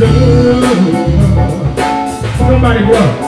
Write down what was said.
Love. Somebody go.